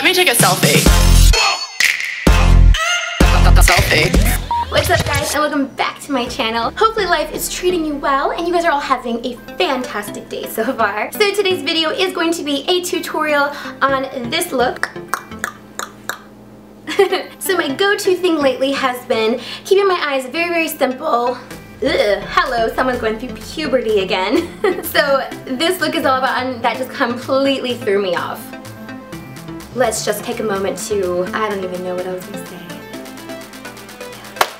let me take a selfie. Selfie. What's up guys and welcome back to my channel. Hopefully life is treating you well and you guys are all having a fantastic day so far. So today's video is going to be a tutorial on this look. so my go-to thing lately has been keeping my eyes very, very simple. Ugh, hello, someone's going through puberty again. so this look is all about, and that just completely threw me off. Let's just take a moment to, I don't even know what I was gonna say.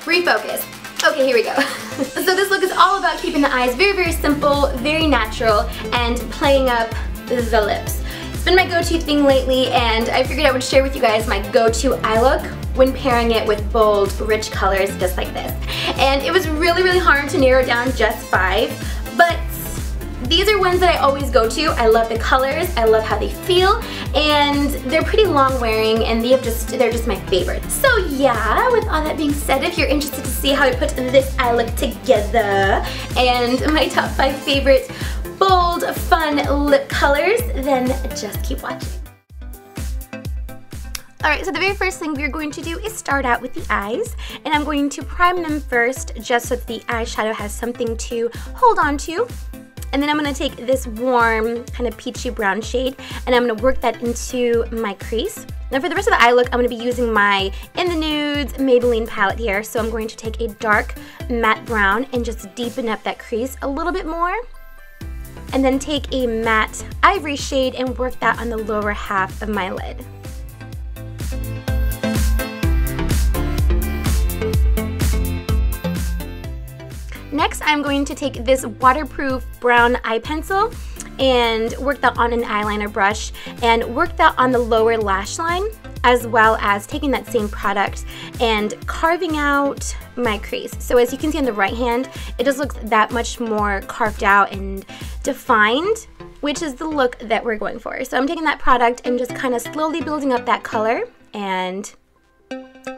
Refocus. Okay, here we go. so this look is all about keeping the eyes very, very simple, very natural, and playing up the lips. It's been my go-to thing lately and I figured I would share with you guys my go-to eye look when pairing it with bold, rich colors just like this. And it was really, really hard to narrow down just five, but these are ones that I always go to. I love the colors, I love how they feel, and they're pretty long wearing and they have just, they're just my favorite. So yeah, with all that being said, if you're interested to see how I put this eye look together and my top five favorite bold, fun lip colors, then just keep watching. Alright, so the very first thing we're going to do is start out with the eyes, and I'm going to prime them first just so that the eyeshadow has something to hold on to. And then I'm going to take this warm kind of peachy brown shade and I'm to work that into my crease. Now for the rest of the eye look, I'm going to be using my In the Nudes Maybelline palette here. So I'm going to take a dark matte brown and just deepen up that crease a little bit more and then take a matte ivory shade and work that on the lower half of my lid. I'm going to take this waterproof brown eye pencil and work that on an eyeliner brush and work that on the lower lash line as well as taking that same product and carving out my crease. So as you can see on the right hand, it just looks that much more carved out and defined, which is the look that we're going for. So I'm taking that product and just kind of slowly building up that color and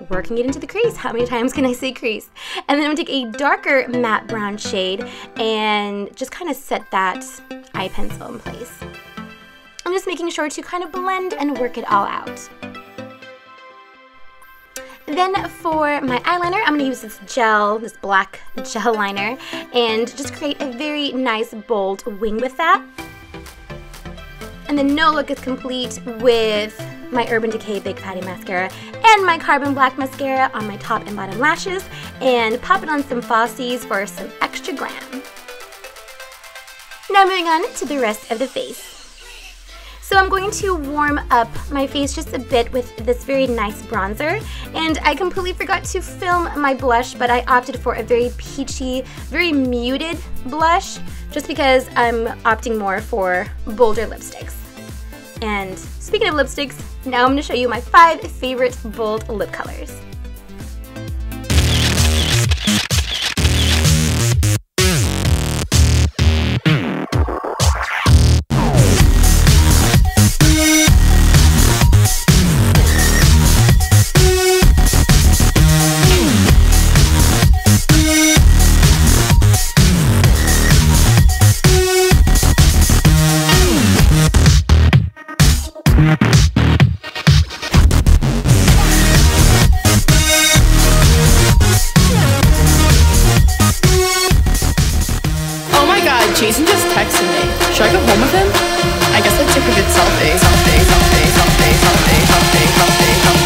working it into the crease. How many times can I say crease? And then I'm gonna take a darker matte brown shade and just kind of set that eye pencil in place. I'm just making sure to kind of blend and work it all out. Then for my eyeliner, I'm going to use this gel, this black gel liner, and just create a very nice bold wing with that. And the no look is complete with my Urban Decay Big Fatty Mascara and my Carbon Black Mascara on my top and bottom lashes, and pop it on some falsies for some extra glam. Now moving on to the rest of the face. So I'm going to warm up my face just a bit with this very nice bronzer. And I completely forgot to film my blush, but I opted for a very peachy, very muted blush, just because I'm opting more for bolder lipsticks. And speaking of lipsticks, now I'm to show you my five favorite bold lip colors. Jason just texted me. Should I go home with him? I guess I took a good selfie, selfie, selfie, selfie, selfie, selfie, selfie, selfie. selfie.